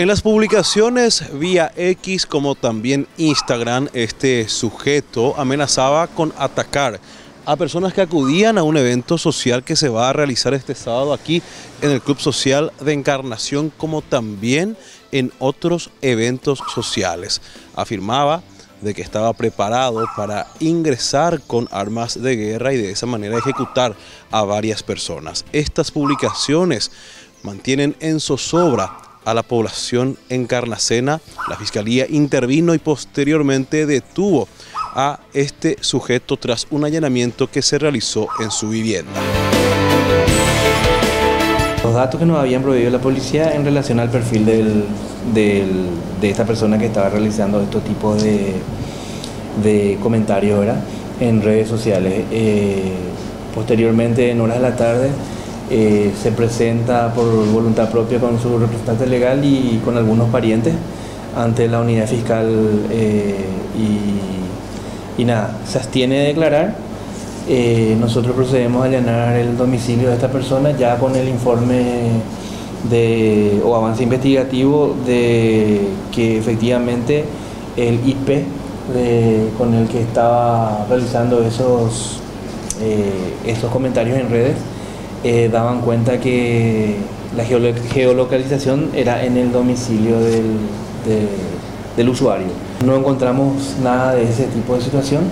En las publicaciones vía X como también Instagram, este sujeto amenazaba con atacar a personas que acudían a un evento social que se va a realizar este sábado aquí en el Club Social de Encarnación como también en otros eventos sociales. Afirmaba de que estaba preparado para ingresar con armas de guerra y de esa manera ejecutar a varias personas. Estas publicaciones mantienen en zozobra a la población encarnacena. La Fiscalía intervino y posteriormente detuvo a este sujeto tras un allanamiento que se realizó en su vivienda. Los datos que nos habían prohibido la policía en relación al perfil de esta persona que estaba realizando estos tipos de, comentarios en redes sociales. Eh, posteriormente, en horas de la tarde, eh, se presenta por voluntad propia con su representante legal y con algunos parientes ante la unidad fiscal eh, y, nada, se abstiene de declarar. Eh, nosotros procedemos a allanar el domicilio de esta persona ya con el informe de, o avance investigativo de que efectivamente el IP con el que estaba realizando esos, esos comentarios en redes eh, daban cuenta que la geolocalización era en el domicilio del, usuario. No encontramos nada de ese tipo de situación.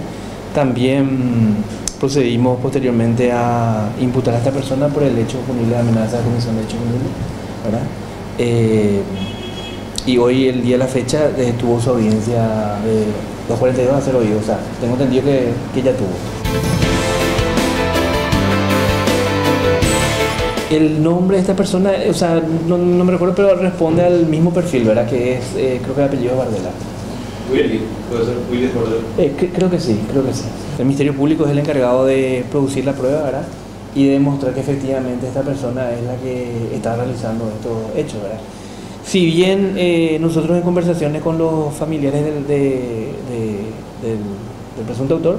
También procedimos posteriormente a imputar a esta persona por el hecho punible de amenaza de comisión de hecho punible. Eh, y hoy, el día de la fecha, eh, tuvo su audiencia de 2.42 a ser oído. O sea, tengo entendido que ya tuvo. El nombre de esta persona, o sea, no, me recuerdo, pero responde al mismo perfil, ¿verdad? Que es, eh, creo que el apellido es Bardella. Willy, puede ser Willy Bardella. Eh, creo que sí, creo que sí. El Ministerio Público es el encargado de producir la prueba, ¿verdad? Y de demostrar que efectivamente esta persona es la que está realizando estos hechos, ¿verdad? Si bien eh, nosotros en conversaciones con los familiares del, del, presunto autor,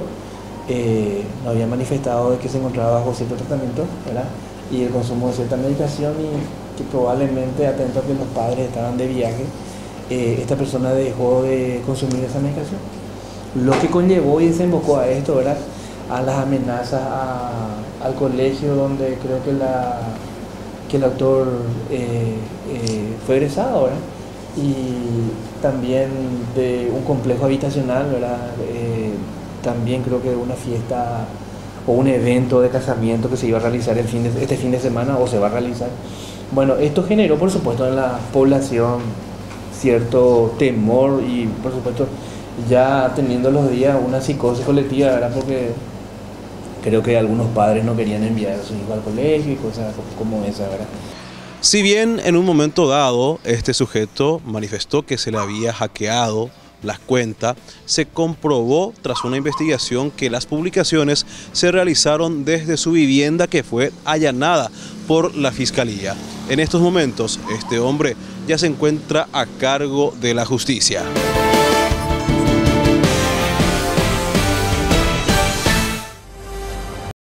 nos habían manifestado de que se encontraba bajo cierto tratamiento, ¿verdad? Y el consumo de cierta medicación y que probablemente, atento a que los padres estaban de viaje, eh, esta persona dejó de consumir esa medicación. Lo que conllevó y desembocó a esto, ¿verdad? A las amenazas al colegio donde creo que, la, que el autor eh, eh, fue egresado, ¿verdad? Y también de un complejo habitacional, ¿verdad? también creo que de una fiesta o un evento de casamiento que se iba a realizar el fin de, este fin de semana o se va a realizar. Bueno, esto generó por supuesto en la población cierto temor y por supuesto ya teniendo los días una psicosis colectiva, ¿verdad? Porque creo que algunos padres no querían enviar a sus hijos al colegio y cosas como esa, ¿verdad? Si bien en un momento dado este sujeto manifestó que se le había hackeado las cuentas, se comprobó tras una investigación que las publicaciones se realizaron desde su vivienda que fue allanada por la Fiscalía. En estos momentos, este hombre ya se encuentra a cargo de la justicia.